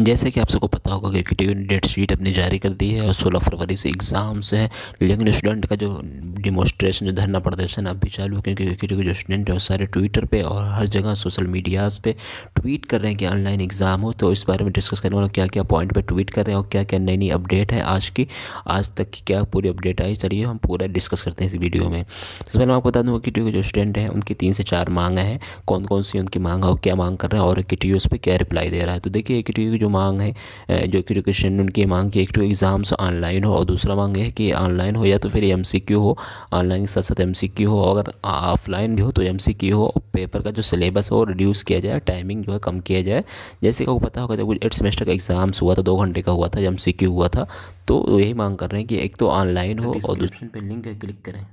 जैसे कि आप सबको पता होगा कि डेट शीट अपनी जारी कर दी है और सोलह फरवरी से एग्ज़ाम्स हैं। लेकिन स्टूडेंट का जो डिमोस्ट्रेशन जो धरना प्रदर्शन अब भी चालू, क्योंकि के जो स्टूडेंट है सारे ट्विटर पे और हर जगह सोशल मीडियाज़ पे ट्वीट कर रहे हैं कि ऑनलाइन एग्ज़ाम हो तो इस बारे में डिस्कस करने वाले क्या क्या पॉइंट पर ट्वीट कर रहे हैं और क्या क्या नई नई अपडेट है आज की, आज तक की क्या पूरी अपडेट आई, चलिए हम पूरा डिस्कस करते हैं इस वीडियो में। तो मैं आपको बता दूँगा कि जो स्टूडेंट हैं, उनकी तीन से चार मांग हैं कौन कौन सी उनकी मांग है और क्या मांग कर रहे हैं और किटी उस पर क्या रिप्लाई दे रहा है। तो देखिए किटी की जो मांग है जो कि क्वेश्चन उनकी मांग की एक तो एग्ज़ाम्स ऑनलाइन हो और दूसरा मांग है कि ऑनलाइन हो या तो फिर एमसीक्यू हो ऑनलाइन के साथ साथ एम हो अगर ऑफलाइन भी हो तो एमसीक्यू हो और पेपर का जो सिलेबस वो रिड्यूस किया जाए टाइमिंग जो है कम किया जाए। जैसे कि आपको पता होगा जब एट सेमेस्टर का एग्ज़ाम्स हुआ था दो घंटे का हुआ था एमसीक्यू हुआ था तो यही मांग कर रहे हैं कि एक तो ऑनलाइन हो और दूसरे पर लिंक क्लिक करें।